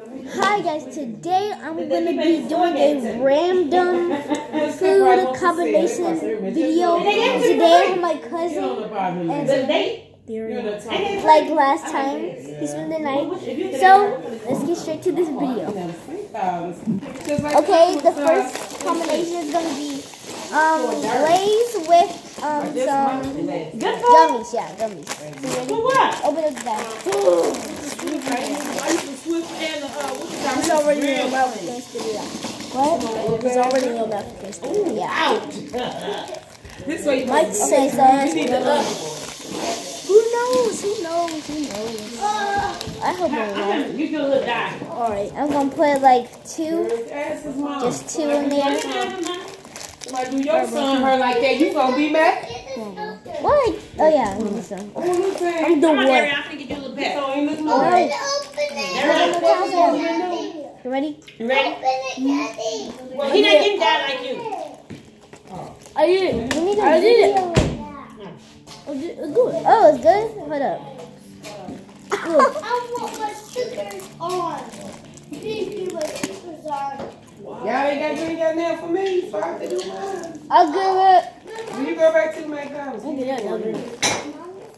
Hi guys, today I'm gonna be doing a random food combination video. Today my cousin and like last time he spent the night. So let's get straight to this video. Okay, the first combination is gonna be um Lay's with um some gummies. Yeah, gummies. So ready? Open up the bag. It's already in to you. What? It's already in your mouth. You. Yeah. This way, Mike says you need. Who knows? Who knows? Who knows? I hope it will. You look die. Alright, I'm gonna put like two, just two in there. Like, do your son her like that? You gonna be mad? What? Oh yeah, I need some. Oh, look at I'm the one. I'm gonna get you a little pet. So, oh, you look more. Alright, Ariana, you ready? You ready? Mm-hmm. Well, he not getting down like you. I did it. You need I did it. Oh, di- it's oh, good. Oh, it's good? Hold up. Look. I want my stickers on. Please do my stickers on. Y'all ain't got you ain't got nothing for me, so I have to do mine. I'll give it. When you go back to McDonald's, I'll give it a W.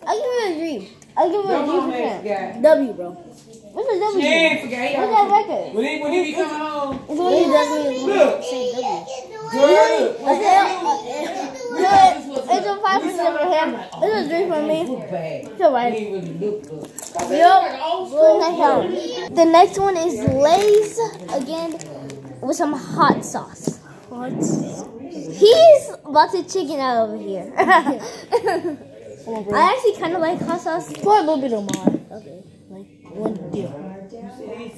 I'll give it a dream. I'll give it a Come on, dream Max, for guy. W, bro. What's a W? She ain't forget. What's that record? When he when he be coming home, It's when he does Look. say W. good. I said, uh, it's a five percent for him. It's a three for me. It's alright. He ain't really look good. Yep. Well, next one. The next one is Lay's again with some hot sauce. Hot sauce. He's about to chicken out over here. I actually kind of like hot sauce. Put a little bit of more. Okay. Like one deal.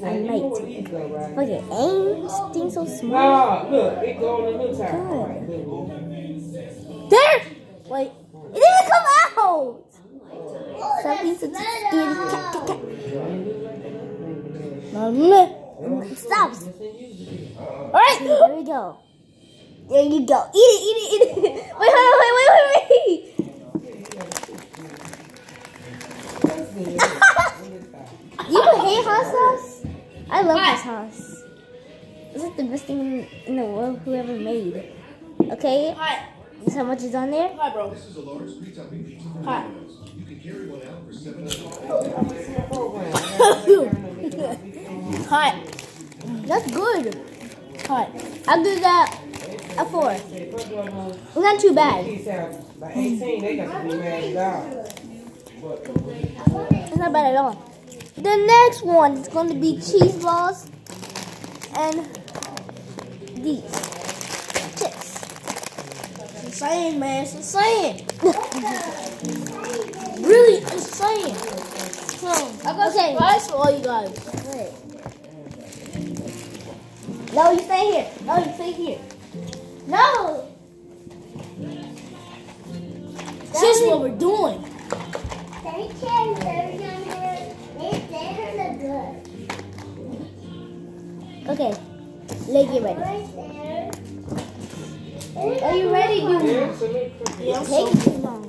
I might. Look at aim. Thing so small. Nah, look, it go on the little time. All right, look. There. Wait. It didn't come out. Oh, Something to Stop. All right. There we go. There you go. Eat it. Eat it. Eat it. Wait. Wait. Wait. Wait. Wait. wait. you hate hot sauce? I love hot sauce. This is the best thing in, in the world whoever made. Okay. Hi. This how much is on there? Hi, bro. Hi. Hi. That's good. Hi. I'll give that a four. It's not too bad. He's out by 18, they got four. be mad at God. It's not bad at all. The next one is going to be cheese balls and these chips. Insane, man. It's insane. really insane. So, I got Okay. surprise for all you guys. Wait. No, you stay here. No, you stay here. No. This is what we're doing. They can very younger. They they're good. Okay. Leg it ready. Right. Are you ready, dude? Yeah, so look, Yeah, I'm so too long.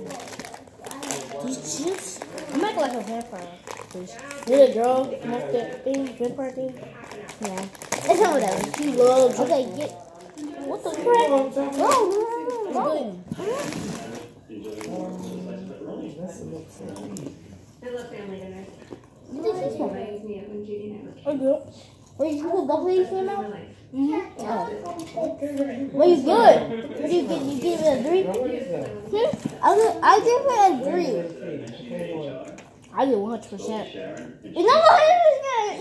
These chips. I'm acting like a vampire. Please. Little girl, smoke that thing, vampire thing. Yeah. It's not whatever. You love Okay, get. What the crap? Go, go, go, go. You did this one. I'm good. Wait, you both of these in now? Mm-hmm. Oh. You good. What do you get? You give it a three? Hmm? I give, I give it a three. I get 100%. It's not 100%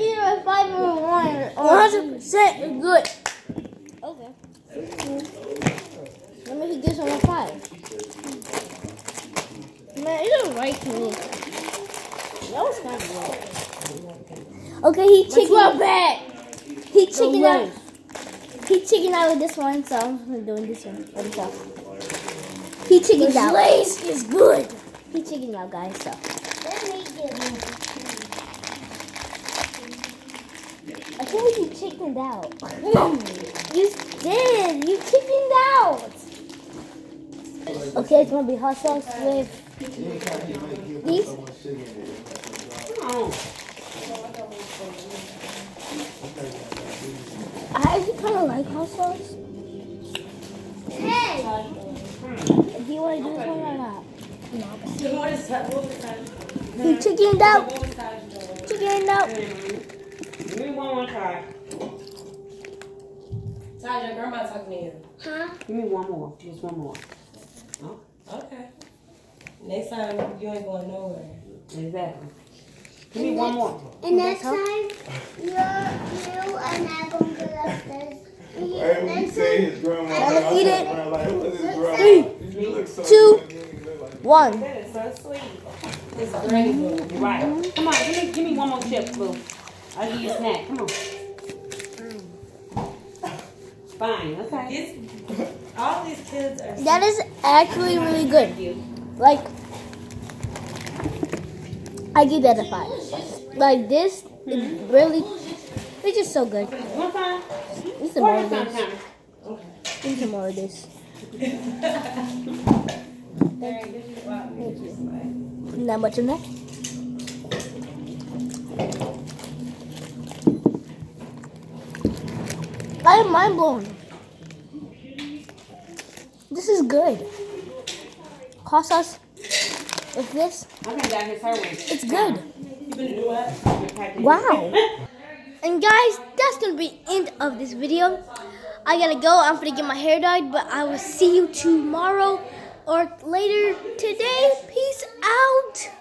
either a five or a one. 100% is good. Okay. Let me give him a five. Man, it's alright to me. That was kind of low. Okay, he Chicken out back. He chicken No out. He chicken out with this one, so I'm doing this one by himself. He chickened The out. Lay's is good. He chickened out, guys. So Let me give you. I feel like you chickened out. you did. You chickened out. Okay, it's gonna be hot sauce with these. I actually kind of like hot sauce. Hey, Do you want to do this one or not? What is that? What was that? You chickened out. What was that? Chickened out. Give me one more try. Taj, your grandma talking to you. huh? Give me one more. Just one more. Oh, okay. Next time you ain't going nowhere. Exactly. Give me one more. And next time, you're, you are not going to go upstairs. And you- Hey, when you say his grandma, I'ma like, I eat it. ran like, who is his grandma? Three, so two, good, you look like- One. That is so sweet. It's a granny food. You're right. Come on, give me, give me one more chip, Blue. I'll give you a snack. Come on. Fine, okay. All these kids are That is actually really good. Like, I give that a five. Like this is really, it's just so good. Need some more of this. Need some more of this. Thank you. Not much in there. I am mind blown. This is good. Hot sauce with this, I think that is her way. it's good. You gonna do what? Wow. And guys, that's gonna be end of this video. I gotta go. I'm gonna get my hair dyed, but I will see you tomorrow or later today. Peace out.